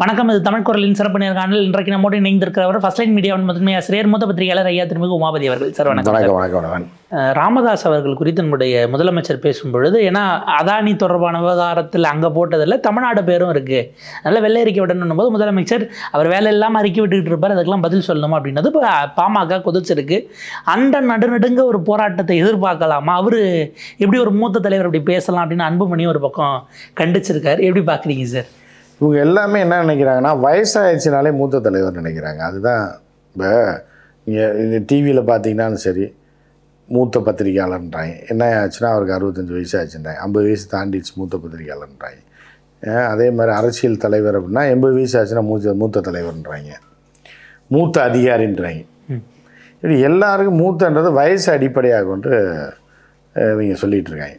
வணக்கம் இது தமிழ் குரலின் சிறப்பு நேர்காணல் இன்றைக்கு நம்மோடு இணைந்திருக்கிறவர் ஃபர்ஸ்ட் லைன் மீடியாவின் முதன்மை ஆசிரியர் மூத்த பத்திரிகையாளர் ஐயா திருமிகு உமாபதி அவர்கள். சார் வணக்கம் ராமதாஸ் அவர்கள் குறித்து நம்முடைய முதலமைச்சர் பேசும் பொழுது ஏன்னா அதானி தொடர்பான விவகாரத்தில் அங்கே போட்டதில் தமிழ்நாடு பேரும் இருக்கு. அதனால வெள்ளை அறிக்கை விடணும் போது முதலமைச்சர் அவர் வேலை இல்லாமல் அறிக்கை விட்டுக்கிட்டு இருப்பார் அதுக்கெல்லாம் பதில் சொல்லணும் அப்படின்னது இப்போ பாமக கொதிச்சிருக்கு. அந்த நடுநடுங்க ஒரு போராட்டத்தை எதிர்பார்க்கலாமா? அவர் எப்படி ஒரு மூத்த தலைவர் இப்படி பேசலாம் அப்படின்னு அன்புமணி ஒரு பக்கம் கண்டிச்சிருக்காரு. எப்படி பார்க்குறீங்க சார்? இவங்க எல்லாமே என்ன நினைக்கிறாங்கன்னா வயசாயிடுச்சுனாலே மூத்த தலைவர் நினைக்கிறாங்க. அதுதான் இப்போ நீங்கள் டிவியில் பார்த்தீங்கன்னாலும் சரி மூத்த பத்திரிகையாளர்ன்றாங்க. என்ன ஆச்சுன்னா அவருக்கு அறுபத்தஞ்சு வயசு ஆச்சுன்றாங்க ஐம்பது வயசு தாண்டிடுச்சு மூத்த பத்திரிகையாளர்ன்றாங்க. அதே மாதிரி அரசியல் தலைவர் அப்படின்னா எண்பது வயசு ஆச்சுன்னா மூத்த மூத்த தலைவர்ன்றாங்க. மூத்த அதிகாரின்றாங்க. இப்படி எல்லாருக்கும் மூத்தன்றது வயசு அடிப்படையாக கொண்டு இவங்க சொல்லிகிட்டு இருக்காங்க.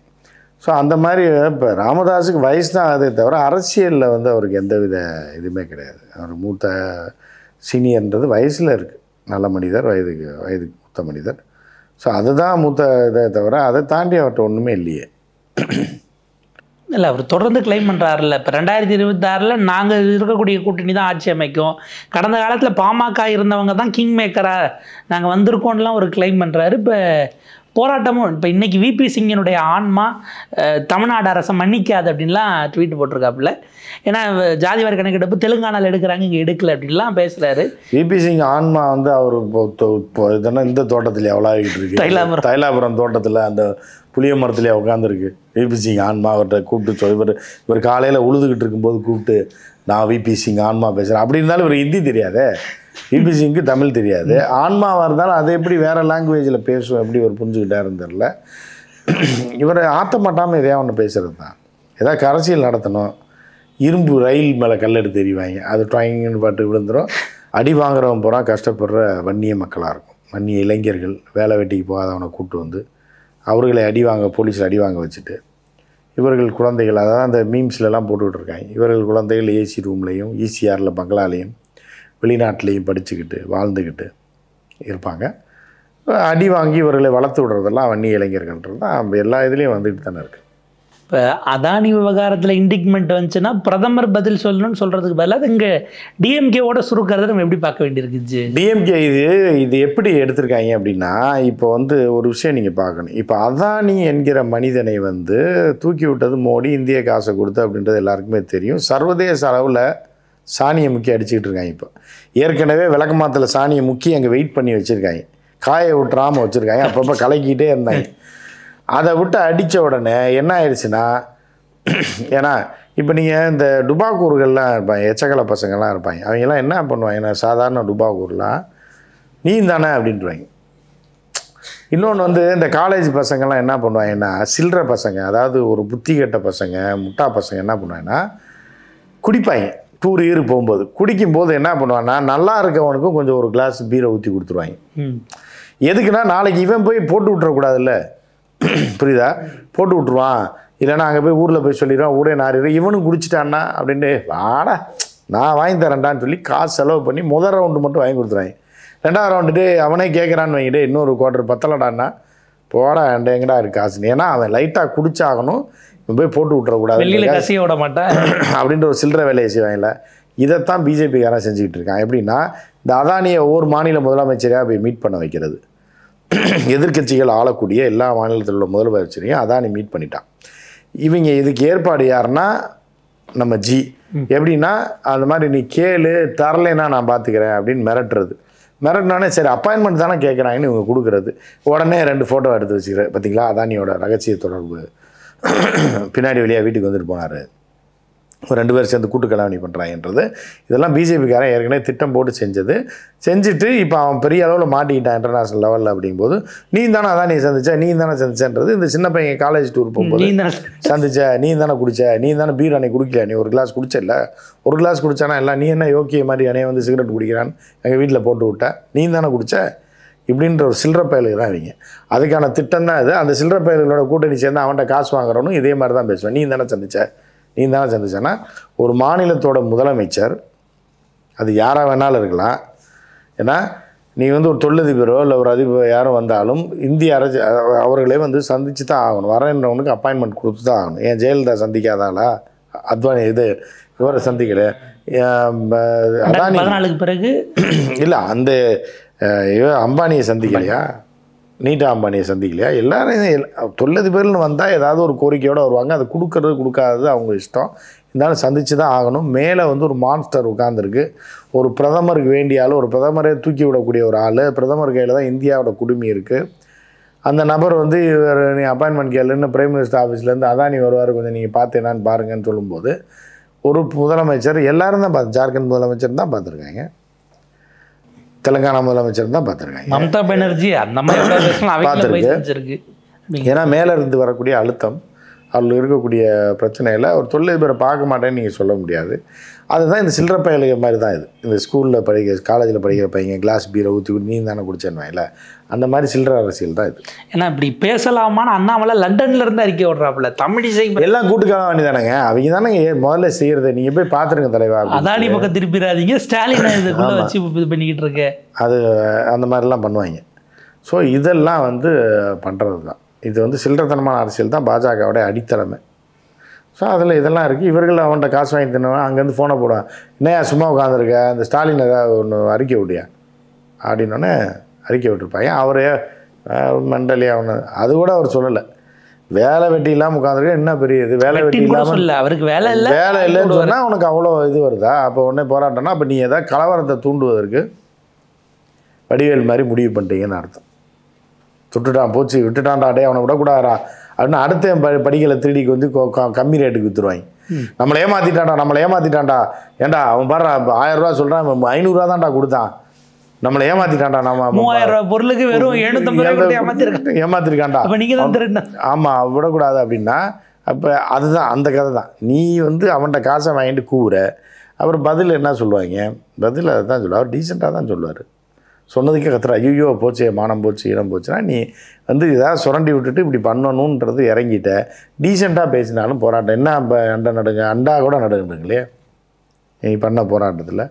ஸோ அந்த மாதிரி இப்போ ராமதாஸுக்கு வயசு தான் அதே தவிர அரசியலில் வந்து அவருக்கு எந்தவித இதுவுமே கிடையாது. அவர் மூத்த சீனியர்ன்றது வயசில் இருக்குது நல்ல மனிதர் வயதுக்கு வயதுக்கு மூத்த மனிதர். ஸோ அதுதான் மூத்த இதை தவிர அதை தாண்டி அவர்கிட்ட ஒன்றுமே இல்லையே. இல்லை அவர் தொடர்ந்து கிளைம் பண்ணுறாருல்ல இப்போ ரெண்டாயிரத்தி இருபத்தாறில் நாங்கள் இருக்கக்கூடிய கூட்டணி தான் ஆட்சி அமைக்கும். கடந்த காலத்தில் பாமக இருந்தவங்க தான் கிங் மேக்கராக நாங்கள் வந்திருக்கோம்லாம் ஒரு கிளைம் பண்ணுறாரு இப்போ போராட்டமும் இப்போ இன்னைக்கு விபி சிங்கினுடைய ஆன்மா தமிழ்நாடு அரசை மன்னிக்காது அப்படின்லாம் ட்வீட் போட்டிருக்காப்புல. ஏன்னா ஜாதிவாரி கணக்கெடுப்பு தெலுங்கானாவில் எடுக்கிறாங்க இங்கே எடுக்கல அப்படின்லாம் பேசுகிறாரு விபி சிங் ஆன்மா வந்து அவர் இப்போ இதெல்லாம் இந்த தோட்டத்தில் எவ்வளோகிட்டு இருக்கு. தைலாபுரம். தைலாபுரம் தோட்டத்தில் அந்த புளிய மரத்துலேயே உட்காந்துருக்கு விபி சிங் ஆன்மா அவர்கிட்ட கூப்பிட்டு இவர் இவர் காலையில் உழுதுகிட்டு இருக்கும்போது கூப்பிட்டு நான் விபி சிங் ஆன்மா பேசுகிறேன் அப்படி இருந்தாலும் இவர் ஹிந்தி தெரியாதே? பிபிசிங்க்கு தமிழ் தெரியாது. ஆன்மாவாக இருந்தாலும் அதை எப்படி வேறு லாங்குவேஜில் பேசும் எப்படி ஒரு புரிஞ்சுக்கிட்டாருன்னு தெரில இவர் ஆற்ற மாட்டாமல் எதையா ஒன்று பேசுகிறது தான் ஏதாவது கரசியல் நடத்தணும். இரும்பு ரயில் மேலே கல்லெடு தெரிவாங்க எறிவாங்க. அது ட்ராயிங்னு பாட்டு விழுந்துரும். அடி வாங்குறவன் பூரா கஷ்டப்படுற வன்னிய மக்களாக இருக்கும். வன்னிய இளைஞர்கள் வேலை வெட்டிக்கு போகாதவனை கூப்பிட்டு வந்து அவர்களை அடி வாங்க போலீஸில் அடி வாங்க வச்சுட்டு இவர்கள் குழந்தைகள் அதாவது அந்த மீம்ஸ்லலாம் போட்டுக்கிட்டு இருக்காங்க. இவர்கள் குழந்தைகள் ஏசி ரூம்லேயும் ஈசிஆரில் பங்களாலேயும் வெளிநாட்டிலையும் படிச்சுக்கிட்டு வாழ்ந்துக்கிட்டு இருப்பாங்க. அடி வாங்கி இவர்களை வளர்த்து விடுறதெல்லாம் வன்னிய இளைஞர்கள்ன்றது தான். எல்லா இதுலேயும் வந்துட்டு தானே இருக்குது இப்போ அதானி விவகாரத்தில் இண்டிக்மெண்ட் வந்துச்சுன்னா பிரதமர் பதில் சொல்லணும்னு சொல்கிறதுக்கு பதிலாக இங்கே டிஎம்கேவோட சுருக்கிறத நம்ம எப்படி பார்க்க வேண்டியிருக்குச்சு டிஎம்கே இது இது எப்படி எடுத்திருக்காங்க அப்படின்னா இப்போ வந்து ஒரு விஷயம் நீங்கள் பார்க்கணும். இப்போ அதானி என்கிற மனிதனை வந்து தூக்கி விட்டது மோடி இந்திய காசை கொடுத்து அப்படின்றது எல்லாருக்குமே தெரியும். சர்வதேச அளவில் சாணியை முக்கி அடிச்சுக்கிட்டு இருக்காங்க இப்போ. ஏற்கனவே விளக்கு மாத்தில் சாணியை முக்கி அங்கே வெயிட் பண்ணி வச்சுருக்காங்க. காய விட்டுறாமல் வச்சுருக்காங்க. அப்பப்போ கலக்கிட்டே இருந்தாங்க. அதை விட்டு அடித்த உடனே என்ன ஆயிடுச்சுன்னா ஏன்னா இப்போ நீங்கள் இந்த டுபாக்கூர்கள்லாம் இருப்பாங்க எச்சக்கலை பசங்கள்லாம் இருப்பாங்க. அவங்கெல்லாம் என்ன பண்ணுவாங்க? சாதாரண டுபாக்கூர்லாம் நீ தானே? அப்படின்ட்டுவாங்க இன்னொன்று வந்து இந்த காலேஜ் பசங்கள்லாம் என்ன பண்ணுவாங்கன்னா சில்லற பசங்க அதாவது ஒரு புத்தி கெட்ட பசங்க முட்டா பசங்க என்ன பண்ணுவாங்கன்னா குடிப்பாங்க. டூர் ஈரு போகும்போது. குடிக்கும்போது என்ன பண்ணுவாங்கன்னா நல்லா இருக்கவனுக்கும் கொஞ்சம் ஒரு கிளாஸ் பீரை ஊற்றி கொடுத்துருவாங்க. எதுக்குன்னா நாளைக்கு இவன் போய் போட்டு விட்டுறக்கூடாதுல்ல? புரியுதா? போட்டு விட்ருவான் இல்லைன்னா அங்கே போய் ஊரில் போய் சொல்லிடுவான் ஊரே நாரிடும் இவனும் குடிச்சிட்டான்னா? அப்படின்ட்டு வாடா நான் வாங்கி தரேன்டான்னு சொல்லி காசு செலவு பண்ணி முதல் ரவுண்டு மட்டும் வாங்கி கொடுத்துருவாங்க. ரெண்டாவது ரவுண்டுட்டு அவனே கேட்குறான்னு வாங்கிட்டு இன்னொரு குவார்டர் பத்தலடான்னா? போடா என்கிட்ட எங்கடா இருக்கு காசுன்னு ஏன்னா அவன் லைட்டாக குடிச்சாகணும். போய் போட்டு விட்டுறக்கூடாது. வெளியில் கசிய விட மாட்டேன். அப்படின்ற ஒரு சில்லறை வேலையை செய்வாங்கல்ல இதைத்தான் பிஜேபிக்காரன் செஞ்சுக்கிட்டு இருக்கான். எப்படின்னா இந்த அதானியை ஒவ்வொரு மாநில முதலமைச்சரையாக போய் மீட் பண்ண வைக்கிறது. எதிர்க்கட்சிகள் ஆளக்கூடிய எல்லா மாநிலத்தில் உள்ள முதலமைச்சரையும் அதானி மீட் பண்ணிட்டான். இவங்க இதுக்கு ஏற்பாடு யாருன்னா நம்ம ஜி எப்படின்னா அந்த மாதிரி நீ கேளு தரலைன்னா நான் பார்த்துக்கிறேன் அப்படின்னு மிரட்டுறது. மிரட்டினோடனே சரி அப்பாயின்மெண்ட் தானே கேட்குறாங்கன்னு இவங்க கொடுக்குறது. உடனே ரெண்டு ஃபோட்டோ எடுத்து வச்சுக்கிறேன் பார்த்தீங்களா அதானியோட ரகசிய தொடர்பு. பின்னாடி வழியாக வீட்டுக்கு வந்துட்டு போனார். ஒரு ரெண்டு பேரும் சேர்ந்து கூட்டு கலாவணி பண்ணுறாங்கன்றது இதெல்லாம் பிஜேபிக்காரன் ஏற்கனவே திட்டம் போட்டு செஞ்சது. செஞ்சுட்டு இப்போ அவன் பெரிய அளவில் மாட்டிக்கிட்டான் இன்டர்நேஷனல் லெவலில் அப்படிங்கும்போது நீ தானே அதான் நீ சந்திச்ச நீ தானே சந்திச்சன்றது. இந்த சின்ன பையன் காலேஜ் டூர் போகும்போது சந்திச்ச நீ தானே குடிச்ச நீ தானே பீர் அன்னைக்கு குடிக்கல நீ ஒரு கிளாஸ் குடிச்சல? ஒரு கிளாஸ் குடிச்சானா எல்லாம் நீ என்ன யோக்கிய மாதிரி அணைய வந்து சிகரெட் குடிக்கிறான்னு எங்கள் வீட்டில் போட்டு விட்ட. நீ தானே குடிச்ச? இப்படின்ற ஒரு சில்லற பயலுக்கு தான் இவங்க. அதுக்கான திட்டம் தான் இது. அந்த சில்லற பயல்களோட கூட்டணி சேர்ந்து அவன்கிட்ட காசு வாங்குறவனும் இதே மாதிரி தான் பேசுவேன். நீ தானே சந்திச்ச? நீ தானே சந்திச்சேன்னா ஒரு மாநிலத்தோட முதலமைச்சர் அது யாராக வேணாலும் இருக்கலாம். ஏன்னா நீ வந்து ஒரு தொழிலதிபரோ இல்லை ஒரு அதிபர் யாரும் வந்தாலும் இந்திய அரசு அவர்களே வந்து சந்திச்சு தான் ஆகணும். வரேன்றவனுக்கு அப்பாயின்மெண்ட் கொடுத்து தான் ஆகணும். ஏன் ஜெயலலிதா சந்திக்காதாளா அத்வானி இது இவரை சந்திக்கல. அதானி பிறகு இல்லை அந்த அம்பானியை சந்திக்கலையா? நீட்டா அம்பானியை சந்திக்கலையா? எல்லாரும் எல்- தொழிலதிபர்னு வந்தால் ஏதாவது ஒரு கோரிக்கையோடு வருவாங்க. அது கொடுக்கறது கொடுக்காதது அவங்க இஷ்டம். இருந்தாலும் சந்தித்து தான் ஆகணும். மேலே வந்து ஒரு மான்ஸ்டர் உட்காந்துருக்கு ஒரு பிரதமருக்கு வேண்டிய ஆள் ஒரு பிரதமரே தூக்கி விடக்கூடிய ஒரு ஆள். பிரதமர் கையில் தான் இந்தியாவோட குடுமி இருக்குது அந்த நபர் வந்து இவர் நீ அப்பாயின்மெண்ட் கேளுன்னு பிரைம் மினிஸ்டர் ஆஃபீஸ்லேருந்து அதானி வருவார் கொஞ்சம் நீங்கள் பார்த்து என்னான்னு பாருங்கன்னு சொல்லும்போது ஒரு முதலமைச்சர் எல்லாரும் தான் பார்த்து ஜார்க்கண்ட் முதலமைச்சர் தான் பார்த்துருக்காங்க. தெலுங்கானா முதலமைச்சர் தான் பார்த்துருக்காங்க. மம்தா பானர்ஜி அந்த மாதிரி ஏன்னா மேலே இருந்து வரக்கூடிய அழுத்தம் அதில் இருக்கக்கூடிய பிரச்சனையில் ஒரு தொழிலதிபரை பார்க்க மாட்டேன்னு நீங்கள் சொல்ல முடியாது. அதுதான் இந்த சில்லற பயலுக மாதிரி தான் இது. இந்த ஸ்கூலில் படிக்க காலேஜில் படிக்கிற பையன் கிளாஸ் பீரை ஊற்றி நீ தானே குடிச்சேன்னு அந்த மாதிரி சில்லற அரசியல் தான் இது. ஏன்னா இப்படி பேசலாமான்னு அண்ணாமலை லண்டன்ல இருந்து அறிக்கை விடுறாப்புல. தமிழிசை எல்லாம் கூட்டுக்கால வேண்டியதானேங்க. அவங்க தானே முதல்ல செய்யறது. நீங்கள் போய் பார்த்துருங்க தலைவா. அதானி பக்கம் திருப்பிடாதீங்க. ஸ்டாலின் இதுக்குள்ள வச்சு இது பண்ணிக்கிட்டு இருக்க. அது அந்த மாதிரிலாம் பண்ணுவாங்க. ஸோ இதெல்லாம் வந்து பண்ணுறது தான் இது வந்து சில்லறத்தனமான அரசியல் தான். பாஜகவோட அடித்தளமே. ஸோ அதில் இதெல்லாம் இருக்குது இவர்கள் அவன்கிட்ட காசு வாங்கி தின்னுவான் அங்கேருந்து ஃபோனை போடுவான் என்னையா சும்மா உட்காந்துருக்க அந்த ஸ்டாலின் ஏதாவது ஒன்று அறிக்கை விட்டியா? அப்படின்னோடனே அறிக்கை விட்டுருப்பாங்க. அவரே மெண்டலி அவனு. அது கூட அவர் சொல்லலை. வேலை வெட்டி இல்லாமல் உட்காந்துருக்க என்ன பெரிய இது? வேலை வெட்டி இல்லாமல் அவருக்கு வேலை இல்ல. வேலை இல்லைன்னு சொன்னால் உனக்கு அவ்வளோ இது வருதா? அப்போ உடனே போராட்டம்னா அப்போ நீ ஏதாவது கலவரத்தை தூண்டுவதற்கு வடிவேல் மாதிரி முடிவு பண்ணிட்டீங்கன்னு அர்த்தம். சுட்டுட்டான் போச்சு விட்டுட்டான்டா டே அவனை விடக்கூடாதா? அப்படின்னு அடுத்த என் ப- படிகளை திருடிக்கு வந்து கம்மி ரேட்டுக்கு விற்றுருவாங்க நம்மளை ஏமாத்திட்டான்டா நம்மளை ஏமாத்திட்டான்டா. ஏன்டா அவன் பாரு ஆயிரம் ரூபா சொல்கிறான் ஐநூறுரூவா தான்டா கொடுத்தான். நம்மளை ஏமாத்திட்டான்டா நம்ம மூவாயிரம் ரூபாய் பொருளுக்கு வெறும் எழுநூத்தம்பது ஏமாத்திருக்காங்க ஏமாத்திருக்கான்டா. அப்ப தான் ஆமாம் விடக்கூடாது அப்படின்னா அப்போ அதுதான் அந்த கதை தான். நீ வந்து அவன்கிட்ட காசை வாங்கிட்டு கூவுற. அப்புறம் பதில் என்ன சொல்லுவாங்க? பதில் அதை தான் சொல்லுவார். அவர் டீசெண்டாக தான் சொல்லுவார். சொன்னதுக்கே கத்துற. ஐயோ போச்சு மானம் போச்சு ஈரம் போச்சுன்னா நீ வந்து இதாக சுரண்டி விட்டுட்டு இப்படி பண்ணணுன்றது இறங்கிட்ட. டீசெண்டாக பேசினாலும் போராட்டம். என்ன இப்போ அண்டை நடுங்க அண்டா கூட நடுங்குங்களே நீ பண்ண போராட்டத்தில்.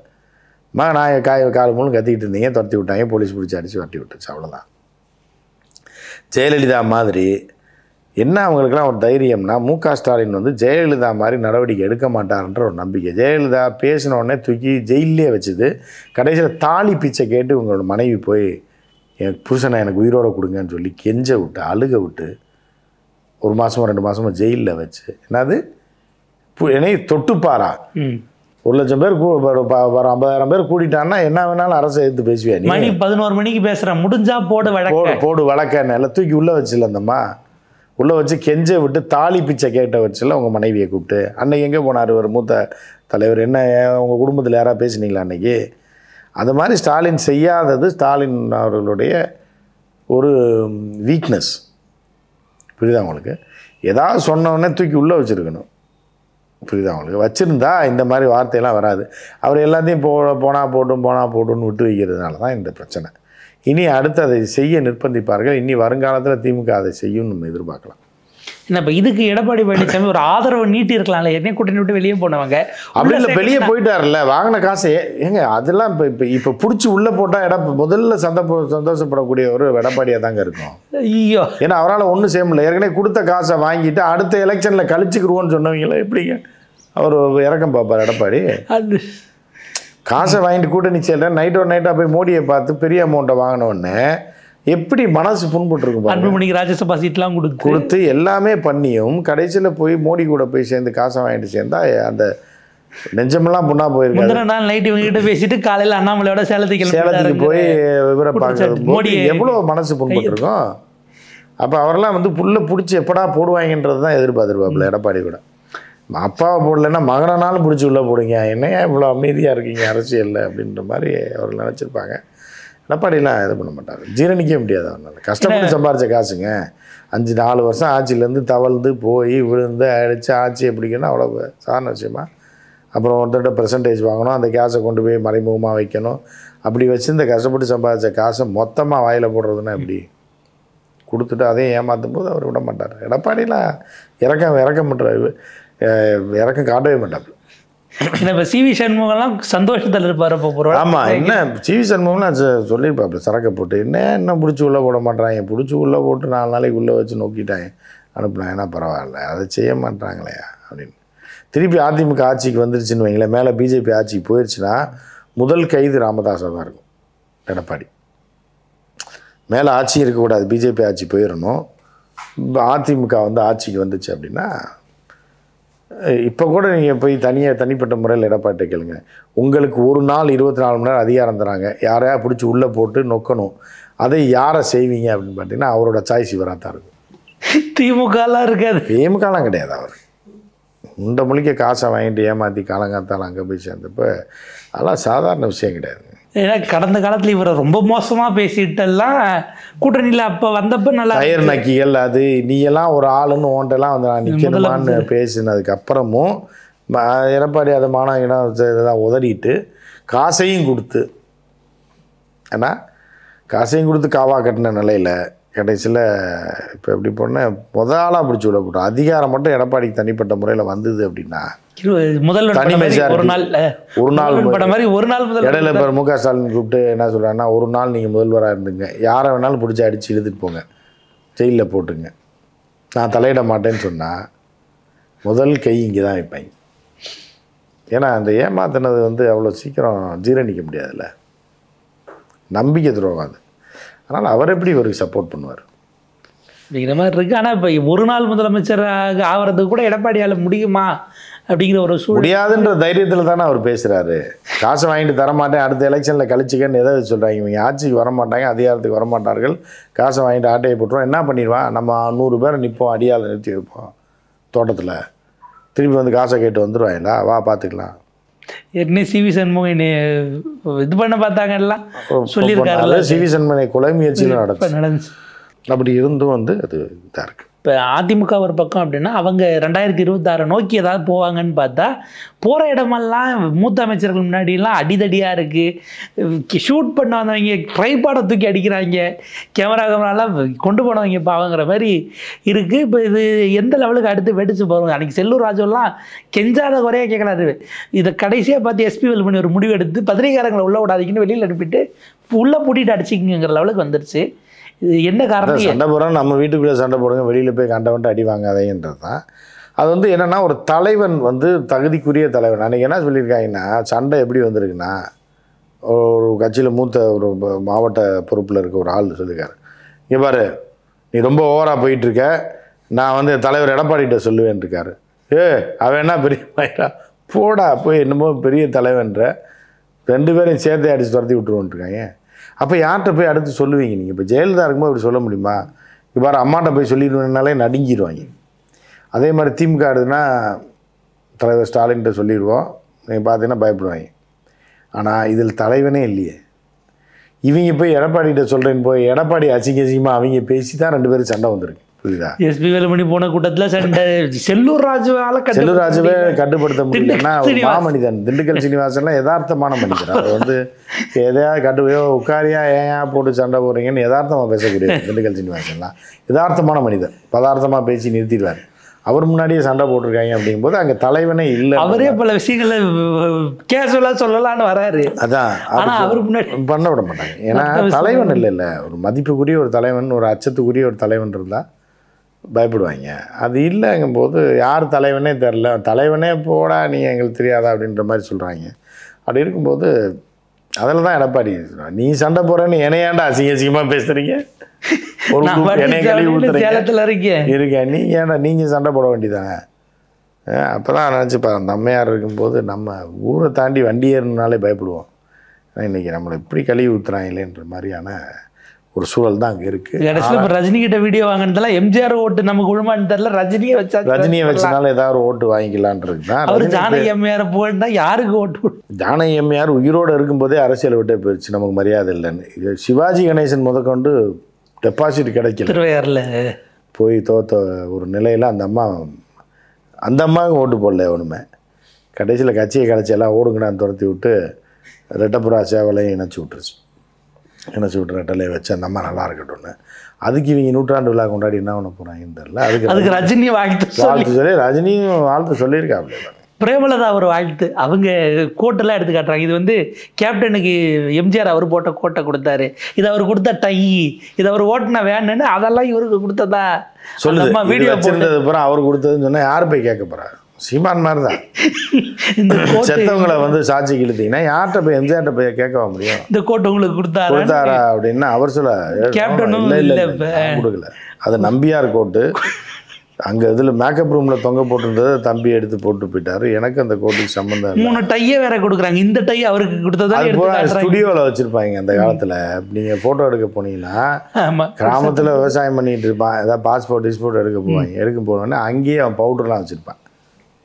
மா நான் காய் கால் மூணு கத்திக்கிட்டு இருந்தீங்க துரத்தி விட்டாங்க போலீஸ் பிடிச்சி அடித்து வரட்டி விட்டுச்சு அவ்வளோதான் ஜெயலலிதா மாதிரி என்ன அவங்களுக்குலாம் ஒரு தைரியம்னா மு க ஸ்டாலின் வந்து ஜெயலலிதா மாதிரி நடவடிக்கை எடுக்க மாட்டாருன்ற ஒரு நம்பிக்கை. ஜெயலலிதா பேசின உடனே தூக்கி ஜெயிலே வச்சுது. கடைசியில் தாலி பிச்சை கேட்டு உங்களோட மனைவி போய் என் புருஷனை எனக்கு உயிரோடு கொடுங்கன்னு சொல்லி கெஞ்ச விட்டு அழுக விட்டு ஒரு மாதமோ ரெண்டு மாதமோ ஜெயிலில் வச்சு என்னது? என்னை தொட்டுப்பாரா? ம். ஒரு லட்சம் பேர் ஒரு ஐம்பதாயிரம் பேர் கூட்டிட்டான்னா என்ன வேணாலும் அரசை எடுத்து பேசுவியா நீ? மணி பதினோரு மணிக்கு பேசுறேன். முடிஞ்சா போடு வழக்க. போடு போடு வழக்க எல்லாம் தூக்கி உள்ளே வச்சுல அந்தம்மா. உள்ளே வச்சு கெஞ்ச விட்டு தாலி பிச்சை கேட்ட வச்சுல உங்கள் மனைவியை கூப்பிட்டு அன்னைக்கு எங்கே போனார்? ஒரு மூத்த தலைவர் என்ன உங்கள் குடும்பத்தில் யாராவது பேசுனீங்களா அன்னைக்கு? அது மாதிரி ஸ்டாலின் செய்யாதது ஸ்டாலின் அவர்களுடைய ஒரு வீக்னஸ் புரியுதா உங்களுக்கு? ஏதாவது சொன்ன உடனே தூக்கி உள்ளே வச்சுருக்கணும். புரியுதா உங்களுக்கு? வச்சுருந்தா இந்த மாதிரி வார்த்தையெல்லாம் வராது. அவர் எல்லாத்தையும் போ போனால் போட்டும் போனால் போட்டும்னு விட்டு வைக்கிறதுனால தான் இந்த பிரச்சனை. இனி அடுத்து அதை செய்ய நிர்பந்திப்பார்கள். இனி வருங்காலத்தில் திமுக அதை செய்யும் நம்ம எதிர்பார்க்கலாம். என்ன இப்ப இதுக்கு எடப்பாடி பழனிசாமி ஒரு ஆதரவு நீட்டி இருக்கலாம்ல? என்ன கூட்டணி விட்டு வெளியே போனவங்க. அப்படி இல்லை வெளியே போயிட்டார்ல வாங்கின காசை. ஏங்க அதெல்லாம் இப்போ இப்போ இப்போ பிடிச்சி உள்ளே போட்டால் எட முதல்ல சந்த சந்தோஷப்படக்கூடிய ஒரு எடப்பாடியாக தாங்க இருக்கும். ஐயோ. ஏன்னா அவரால் ஒன்றும் செய்ய முடியல. ஏற்கனவே கொடுத்த காசை வாங்கிட்டு அடுத்த எலெக்ஷனில் கழிச்சுக்கிருவோன்னு சொன்னவங்கள எப்படிங்க? அவர் இறக்கம் பார்ப்பார் எடப்பாடி. காசை வாங்கிட்டு கூட்டணி செயல நைட் ஒரு நைட்டாக போய் மோடியை பார்த்து பெரிய அமௌண்ட்டை வாங்கின உடனே எப்படி மனசு புண்பட்டுருக்கும் அன்புமணிக்கு ராஜ்யசபா சீட்லாம் கொடுத்து கொடுத்து எல்லாமே பண்ணியும் கடைசியில் போய் மோடி கூட போய் சேர்ந்து காசை வாங்கிட்டு சேர்ந்தா அந்த நெஞ்சமெல்லாம் புண்ணா போயிருக்காது. முந்தின நாள் நைட் இவங்க கிட்ட பேசிட்டு காலையில அண்ணாமலையோட சேலத்துக்கு சேலத்துக்கு. போய் விவரம். பார்க்கறது மோடியை- எவ்வளோ மனசு புண்பட்டிருக்கும்? அப்போ அவரெல்லாம் வந்து புல்ல பிடிச்சி எப்படா போடுவாங்கன்றது தான் எதிர்பார்த்துருப்பாப்புல எடப்பாடி கூட. அப்பாவை போடலைன்னா மகனாலும் பிடிச்சி உள்ளே போடுங்க. என்னையா இவ்வளோ அமைதியாக இருக்கீங்க அரசியலில் அப்படின்ற மாதிரி அவர் நினச்சிருப்பாங்க. எடப்பாடிலாம் இது பண்ண மாட்டார். ஜீரணிக்க முடியாது அவரால் கஷ்டப்பட்டு சம்பாரிச்ச காசுங்க. அஞ்சு நாலு வருஷம் ஆட்சியிலேருந்து தவழ்ந்து போய் விழுந்து அடித்து ஆட்சி எப்படிக்கணும் அவ்வளோ சாதாரண விஷயமா? அப்புறம் ஒருத்தர்கிட்ட பெர்சன்டேஜ் வாங்கணும் அந்த கேஸை கொண்டு போய் மறைமுகமாக வைக்கணும். அப்படி வச்சு இந்த கஷ்டப்பட்டு சம்பாதிச்ச காசை மொத்தமாக வாயில் போடுறதுன்னா எப்படி? கொடுத்துட்டு அதையும் ஏமாற்றும் போது அவர் விட மாட்டார். எடப்பாடிலாம் இறக்கம் இறக்கம் பண்ணுறாரு இறக்கம் காட்டவே ஏன்னா இப்ப சி வி சண்முகம்லாம் சந்தோஷத்துல இருப்பாரு இப்போ ஒரு ஆமாம் என்ன சிவி சண்முகம்லாம் சொல்லியிருப்பாப்புல சரக்கை போட்டு. என்ன என்ன பிடிச்சி உள்ளே போட மாட்டாங்க பிடிச்சி உள்ளே போட்டு நாலு நாளைக்கு உள்ளே வச்சு நோக்கிட்டாங்க அனுப்புனாங்கன்னா பரவாயில்ல அதை செய்ய மாட்டாங்களே அப்படின்னு. திருப்பி அதிமுக ஆட்சிக்கு வந்துருச்சுன்னு வைங்களேன். மேலே பிஜேபி ஆட்சிக்கு போயிடுச்சுன்னா முதல் கைது ராமதாஸாக தான் இருக்கும் எடப்பாடி. மேலே ஆட்சி இருக்கக்கூடாது. பிஜேபி ஆட்சி போயிடணும் அதிமுக வந்து ஆட்சிக்கு வந்துச்சு அப்படின்னா இப்போ கூட நீங்கள் போய் தனியாக தனிப்பட்ட முறையில் எடப்பாட்டை கேளுங்க. உங்களுக்கு ஒரு நாள் இருபத்தி நாலு மணி நேரம் அதிகாரம் தராங்க. யாரையா பிடிச்சி உள்ளே போட்டு நொக்கணும். அதை யாரை செய்வீங்க அப்படின்னு பார்த்தீங்கன்னா அவரோட சாய்ஸ் இவராக தான் இருக்கும். திமுகலாம் இருக்காது. திமுகலாம் கிடையாது அவர். உண்ட மொழிக்க காசை வாங்கிட்டு ஏமாற்றி காலங்காத்தால் அங்கே போய் சேர்ந்தப்ப அதெல்லாம் சாதாரண விஷயம் கிடையாது. ஏன்னா கடந்த காலத்துல இவரை ரொம்ப மோசமா பேசிட்டெல்லாம் கூட்டணியில அப்ப வந்தப்ப நல்லா டயர் நக்கிகள் அது நீ எல்லாம் ஒரு ஆளுன்னு ஓண்டெல்லாம் வந்து நான் நிற்கணுமான்னு பேசினதுக்கு அப்புறமும் ம- எடப்பாடி அதை மாணவன் இதெல்லாம் உதறிட்டு காசையும் கொடுத்து ஏன்னா காசையும் கொடுத்து காவா கட்டின நிலையில் கடைசியில் இப்போ எப்படி போனால் முத ஆளாக பிடிச்சி விட போட்டோம் அதிகாரம் மட்டும் எடப்பாடிக்கு தனிப்பட்ட முறையில் வந்தது அப்படின்னா ஒரு நாள் ஒரு நாள் படம் மாதிரி ஒரு நாள் முதல்வர் இடையில இப்போ மு க ஸ்டாலின் கூப்பிட்டு என்ன சொல்கிறாங்கன்னா ஒரு நாள் நீங்கள் முதல்வராக இருந்துங்க. யாரை வேணாலும் பிடிச்சி அடித்து இழுத்துட்டு போங்க. ஜெயிலில் போட்டுங்க. நான் தலையிட மாட்டேன்னு சொன்னால் முதல் கை இங்கே தான் வைப்பாங்க. ஏன்னா அந்த ஏமாத்தினது வந்து அவ்வளோ சீக்கிரம் ஜீரணிக்க முடியாதுல்ல. நம்பிக்கை துரோகம் அது. அதனால் அவர் எப்படி இவருக்கு சப்போர்ட் பண்ணுவார்? அப்படிங்கிற மாதிரி இருக்கு. ஆனா இப்ப ஒரு நாள் முதலமைச்சர் ஆகிறதுக்கு கூட எடப்பாடியால முடியுமா? அப்படிங்கிற ஒரு சூழல். முடியாதுன்ற தைரியத்தில் தானே அவர் பேசுகிறாரு காசை வாங்கிட்டு தரமாட்டேன் அடுத்த எலெக்ஷனில் கழிச்சிக்கன்னு எதை சொல்கிறாங்க இவங்க ஆட்சிக்கு வரமாட்டாங்க அதிகாரத்துக்கு வரமாட்டார்கள். காசை வாங்கிட்டு ஆட்டையை போட்டுருவோம். என்ன பண்ணிடுவான் நம்ம நூறு பேரை நிற்போம் அடியால் நிறுத்தி வைப்போம் தோட்டத்தில். திருப்பி வந்து காசை கேட்டு வந்துடுவாங்களா வா பார்த்துக்கலாம் ஏற்கனவே சிவி சண்முகம் இது பண்ண பார்த்தாங்க எல்லாம். சொல்லியிருக்காருல்ல. சிவி சண்மனை கொலை முயற்சியில் நடந்துச்சு. அப்படி இருந்தும் வந்து அது இதாக இருக்குது இப்போ அதிமுக ஒரு பக்கம் அப்படின்னா அவங்க ரெண்டாயிரத்தி இருபத்தாறு நோக்கி ஏதாவது போவாங்கன்னு பார்த்தா போகிற இடமெல்லாம் மூத்த அமைச்சர்கள் முன்னாடிலாம் அடிதடியாக இருக்குது ஷூட் பண்ண வந்தவங்க ட்ரைபாடை தூக்கி அடிக்கிறாங்க. கேமரா கேமராலாம் கொண்டு போனவங்க பாவங்கிற மாதிரி இருக்குது இப்போ இது எந்த லெவலுக்கு அடுத்து வெடிச்சு போகிறோம் அன்றைக்கி செல்லூர் ராஜுவெல்லாம் கெஞ்சாத குறையாக கேட்கலாது இதை கடைசியாக பார்த்து எஸ்பி வேலுமணி ஒரு முடிவு எடுத்து பத்திரிகாரங்களை உள்ளே விடாதீங்கன்னு வெளியில் அனுப்பிட்டு உள்ளே பூட்டிட்டு அடிச்சிக்கிங்கிற லெவலுக்கு வந்துருச்சு. இது என்ன காரணம்? சண்டை போடுறோம் நம்ம வீட்டுக்குள்ளே சண்டை போடுங்க வெளியில் போய் கண்ட வந்துட்டு அடி வாங்காதேன்றது தான். அது வந்து என்னென்னா ஒரு தலைவன் வந்து தகுதிக்குரிய தலைவன். அன்றைக்கி என்ன சொல்லியிருக்காங்கன்னா சண்டை எப்படி வந்திருக்குன்னா ஒரு கட்சியில் மூத்த ஒரு மாவட்ட பொறுப்பில் இருக்க ஒரு ஆள் சொல்லியிருக்காரு. இங்கே பாரு நீ ரொம்ப ஓவராக போயிட்டுருக்க நான் வந்து தலைவர் எடப்பாடிகிட்ட சொல்லுவேன் இருக்காரு ஏ அவன் என்ன பெரிய மயிரா போடா போய் என்னமோ பெரிய தலைவன்ற. ரெண்டு பேரையும் சேர்த்தே அடித்து துரத்தி விட்டுருவோன்ட்டு இருக்காங்க அப்போ யார்கிட்ட போய் அடுத்து சொல்லுவீங்க நீங்கள் இப்போ ஜெயலலிதா இருக்கும்போது அப்படி சொல்ல முடியுமா? இவ்வாறு அம்மாட்ட போய் சொல்லிடுவேன்னாலே நடுங்கிடுவாங்க அதே மாதிரி திமுக ஆடுதுன்னா தலைவர் ஸ்டாலின்கிட்ட சொல்லிடுவோம் நீங்கள் பார்த்தீங்கன்னா பயப்படுவாங்க. ஆனால் இதில் தலைவனே இல்லையே. இவங்க போய் எடப்பாடிகிட்ட சொல்கிறேன்னு போய் எடப்பாடி அசிங்க அசிங்கமாக அவங்க பேசி தான் ரெண்டு பேரும் சண்டை வந்திருக்கு புரியுதா? எஸ்பி வேலுமணி போன கூட்டத்துல சண்டை செல்லூர் ராஜுவால கட்டு- செல்லுராஜுவே கட்டுப்படுத்த முடியலன்னா. மாமனிதன் திண்டுக்கல் சீனிவாசன்லாம் யதார்த்தமான மனிதர் அவர் வந்து எதையாவது கட்டுவையோ உட்காரியா ஏன் போட்டு சண்டை போடுறீங்கன்னு யதார்த்தமாக பேசக்கூடிய திண்டுக்கல் சீனிவாசன்லாம். யதார்த்தமான மனிதர் பதார்த்தமாக பேசி நிறுத்திடுவார். அவர் முன்னாடியே சண்டை போட்டிருக்காங்க அப்படிங்கும்போது அங்கே தலைவனே இல்லை அவரே பல விஷயங்களை கேஷுவலா சொல்லலாம்னு வராரு. அதான். ஆனா அது அவருக்கு முன்னாடி பண்ண விட மாட்டாங்க. ஏன்னா தலைவன் இல்லை இல்லை. ஒரு மதிப்புக்குரிய ஒரு தலைவன் ஒரு அச்சத்துக்குரிய ஒரு தலைவன் இருந்தால் பயப்படுவாங்க. அது இல்லைங்கும்போது யார் தலைவனே தெரில. தலைவனே போடா நீ எங்களுக்கு தெரியாதா அப்படின்ற மாதிரி சொல்கிறாங்க அப்படி இருக்கும்போது அதில் தான் எடப்பாடி. நீ சண்டை போகிறேன்னு என்னையாண்டா அசிங்க அசிங்கமாக பேசுகிறீங்க ஒரு சேலத்துல இருக்கேன். இருக்கேன் நீங்கள் ஏன்டா நீங்கள் சண்டை போட வேண்டியதானே? அப்போ தான் நினச்சிப்பா அந்த அம்மையார் இருக்கும்போது நம்ம ஊரை தாண்டி வண்டி ஏறணுனாலே பயப்படுவோம். இன்னைக்கு நம்மளை இப்படி கழுவி ஊத்துறாங்களேன்ற மாதிரியான ஒரு சூழல் தான் அங்கே இருக்குது கடைசியில் இப்போ ரஜினி கிட்ட வீடியோ வாங்கினதெல்லாம் எம்ஜிஆர் ஓட்டு நமக்கு விழுமான்னு தெரியல ரஜினியை வச்சா ரஜினியை வச்சனால ஏதாவது ஓட்டு வாங்கிக்கலான்றது தான். அவர் ஜானகி அம்மையாரை போட்டா யாருக்கு ஓட்டு ஜானகி எம்மையார் உயிரோடு இருக்கும்போதே அரசியலை விட்டே போயிடுச்சு நமக்கு மரியாதை இல்லைன்னு. சிவாஜி கணேசன் முதற்கொண்டு டெபாசிட் கிடைக்கல. திருவையாறுல. போய் தோத்த ஒரு நிலையில் அந்த அம்மா அந்த அம்மாவுக்கு ஓட்டு போடல ஒன்றுமே கடைசியில் கட்சியை கலைச்சி எல்லாம் ஓடுங்கடான்னு துரத்தி விட்டு ரெட்டப்புறா சேவலையும் இணைச்சி விட்டுருச்சு. விட்டு ரெட்டலையை வச்சு அந்த அம்மா நல்லா இருக்கட்டும்னு. அதுக்கு இவங்க நூற்றாண்டு விழா கொண்டாடி என்ன பண்ண போகிறாங்கன்னு தெரியல. அதுக்கு அதுக்கு ரஜினி வாழ்த்து சொல்லி வாழ்த்து சொல்லி ரஜினியும் வாழ்த்து சொல்லியிருக்காப்ல பிரேமலதா ஒரு வாழ்த்து. அவங்க கோட்டெல்லாம் எடுத்து காட்டுறாங்க. இது வந்து கேப்டனுக்கு எம்ஜிஆர் அவர் போட்ட கோட்டை கொடுத்தாரு. இது அவர் கொடுத்த டை இது அவர் ஓட்டுன வேணுன்னு அதெல்லாம் இவருக்கு கொடுத்ததா? இது வீடியோ போட்டு அவர் கொடுத்ததுன்னு சொன்னால் யார் போய் கேட்க போறா? சீமான் மாதிரி தான் செத்தவங்களை வந்து சாட்சிக்கு இழுத்தீங்கன்னா யார்கிட்ட போய் எம்ஜிஆர்ட்ட போய் கேட்கவா முடியும்? இந்த கோட் உங்களுக்கு கொடுத்தாரா? கொடுத்தாரா அப்படின்னா அவர் சொல்ல இல்லை இல்லை. கொடுக்கல. அது நம்பியார் கோட்டு. அங்கே இதில் மேக்கப் ரூமில் தொங்க போட்டிருந்ததை தம்பி எடுத்து போட்டு போயிட்டாரு. எனக்கு அந்த கோட்டுக்கு சம்மந்தம் மூணு டையே வேற கொடுக்குறாங்க. இந்த டை அவருக்கு கொடுத்ததா. ஸ்டுடியோவில் வச்சுருப்பாங்க அந்த காலத்தில். நீங்கள் ஃபோட்டோ எடுக்க போனீங்கன்னா கிராமத்தில் விவசாயம் பண்ணிட்டு இருப்பான். ஏதாவது பாஸ்போர்ட் கிஸ்போர்ட் எடுக்க போவாங்க. எடுக்க போனோடனே அங்கேயே அவன் பவுடர்லாம் வச்சுருப்பான்.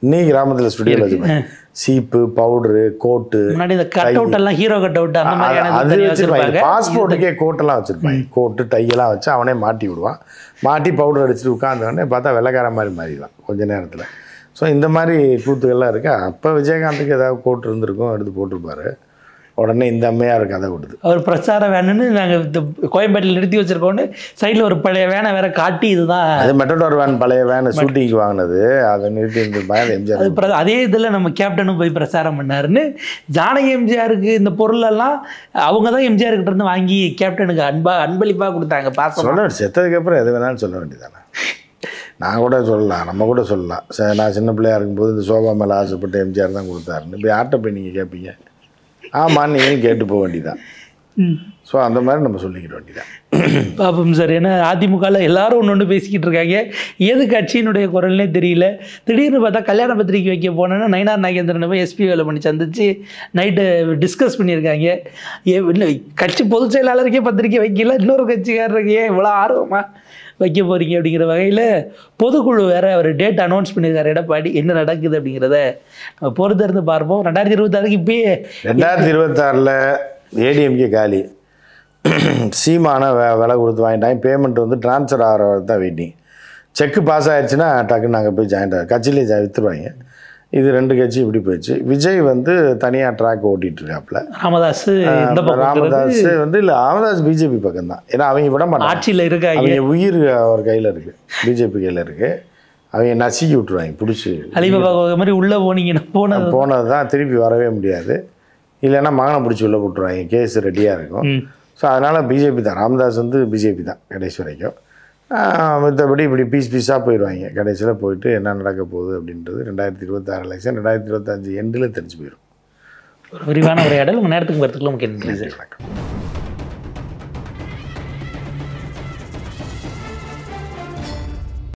இன்னைக்கு கிராமத்தில் ஸ்டுடியோவில் வச்சுருப்பான் சீப்பு பவுடரு கோட்டு முன்னாடி இந்த கட் அவுட் எல்லாம் ஹீரோ கட் அவுட் அந்த மாதிரியான அது வச்சிருப்பாங்க. பாஸ்போர்ட்டுக்கே கோட்டெல்லாம் வச்சிருப்பாங்க. கோட்டு டையெல்லாம் வச்சு அவனே மாட்டி விடுவான். மாட்டி பவுடர் அடிச்சுட்டு உட்காந்தவொடனே பார்த்தா வெள்ளைக்கார மாதிரி மாறிடுவான் கொஞ்ச நேரத்தில். ஸோ இந்த மாதிரி கூத்துகள்லாம் இருக்கு. அப்போ விஜயகாந்துக்கு ஏதாவது கோட் இருந்திருக்கும் எடுத்து போட்டிருப்பாரு. உடனே இந்த அம்மையார் கதை விடுது அவர் பிரச்சாரம் வேணும்னு நாங்க இந்த கோயம்பேட்டில் நிறுத்தி வச்சிருக்கோம்னு சைடுல ஒரு பழைய வேனை வேற காட்டி இதுதான். அது மெட்டடோர் வேன் பழைய வேன் ஷூட்டிங்க்கு வாங்கினது. அதை நிறுத்தி இருந்து பயன் எம்ஜிஆர் அது அதே இதில் நம்ம கேப்டனும் போய் பிரச்சாரம் பண்ணாருன்னு ஜானகி எம்ஜிஆருக்கு இந்த பொருளெல்லாம் அவங்க தான் எம்ஜிஆர் கிட்ட இருந்து வாங்கி கேப்டனுக்கு அன்பா அன்பளிப்பாக கொடுத்தாங்க பாசம் சொல்ல செத்ததுக்கப்புறம் எது வேணாலும் சொல்ல வேண்டியதானே நான் கூட சொல்லலாம். நம்ம கூட சொல்லலாம். நான் சின்ன பிள்ளையா இருக்கும்போது இந்த சோபா மேலே ஆசைப்பட்டு எம்ஜிஆர் தான் கொடுத்தாருன்னு. இப்போ யார்கிட்ட போய் நீங்கள் கேட்பீங்க ஆமான்னு நீங்களும் கேட்டு போக வேண்டியதான் ஸோ அந்த மாதிரி நம்ம சொல்லிக்கிட வேண்டியதான் பாப்போம் சார் ஏன்னா அதிமுகவில் எல்லாரும் ஒன்று ஒன்று பேசிக்கிட்டு இருக்காங்க. எது கட்சியினுடைய குரல்னே தெரியல. திடீர்னு பார்த்தா கல்யாண பத்திரிக்கை வைக்க போனேன்னா நயினார் நாகேந்திரனை போய் எஸ்பி வேலை பண்ணி சந்திச்சு நைட்டு டிஸ்கஸ் பண்ணியிருக்காங்க. இல்லை கட்சி பொதுச் செயலாளருக்கே பத்திரிக்கை வைக்கல. இன்னொரு கட்சிக்காரருக்கு ஏன் இவ்வளோ ஆர்வமாக வைக்க போகிறீங்க அப்படிங்கிற வகையில் பொதுக்குழு வேற அவர் டேட் அனௌன்ஸ் பண்ணியிருக்காரு. எடப்பாடி என்ன நடக்குது அப்படிங்கிறத நம்ம பொறுத்திருந்து பார்ப்போம். ரெண்டாயிரத்தி இருபத்தாறுக்கு இப்பயே ரெண்டாயிரத்தி இருபத்தாறில் ஏடிஎம்கே காலி. சீமான வே விலை கொடுத்து வாங்கிட்டாங்க. பேமெண்ட் வந்து ட்ரான்ஸ்ஃபர் ஆகிற தான் வெயிட்டிங் செக்கு பாஸ் ஆயிடுச்சுன்னா டக்குன்னு நாங்கள் போய் ஜாயின் ஆகும் கட்சியிலே ஜா விற்றுருவாங்க இது ரெண்டு கட்சி இப்படி போயிடுச்சு. விஜய் வந்து தனியாக ட்ராக் ஓட்டிகிட்டு இருக்காப்புல. ராமதாஸ் ராமதாஸ் வந்து இல்லை ராமதாஸ் பிஜேபி பக்கம் தான் ஏன்னா அவங்க விட மாட்டாங்க. ஆட்சியில் அவங்க உயிர் அவர் கையில் இருக்குது பிஜேபி கையில் இருக்குது அவங்க நசுக்கி விட்ருவாங்க பிடிச்சி. அலிபாபா மாதிரி உள்ளே போனீங்கன்னா போனது போனது தான் திருப்பி வரவே முடியாது. இல்லைன்னா மகனை பிடிச்சி உள்ள போட்டுருவாங்க. கேஸ் ரெடியாக இருக்கும். ஸோ அதனால் பிஜேபி தான். ராமதாஸ் வந்து பிஜேபி தான் கடைசி வரைக்கும். மத்தபடி இப்படி பீஸ் பீஸாக போயிடுவாங்க கடைசியில் போயிட்டு என்ன நடக்க போகுது அப்படின்றது ரெண்டாயிரத்தி இருபத்தாறு எலெக்ஷன் ரெண்டாயிரத்தி இருபத்தஞ்சு எண்டில் தெரிஞ்சு போயிடும் ஒரு விரிவான உரையாடல். உங்கள் நேரத்துக்கு வரத்துக்குள்ள முக்கிய வணக்கம்.